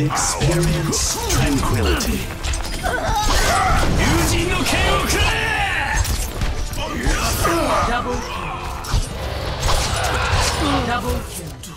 Experience tranquility. Double kill. Double kill.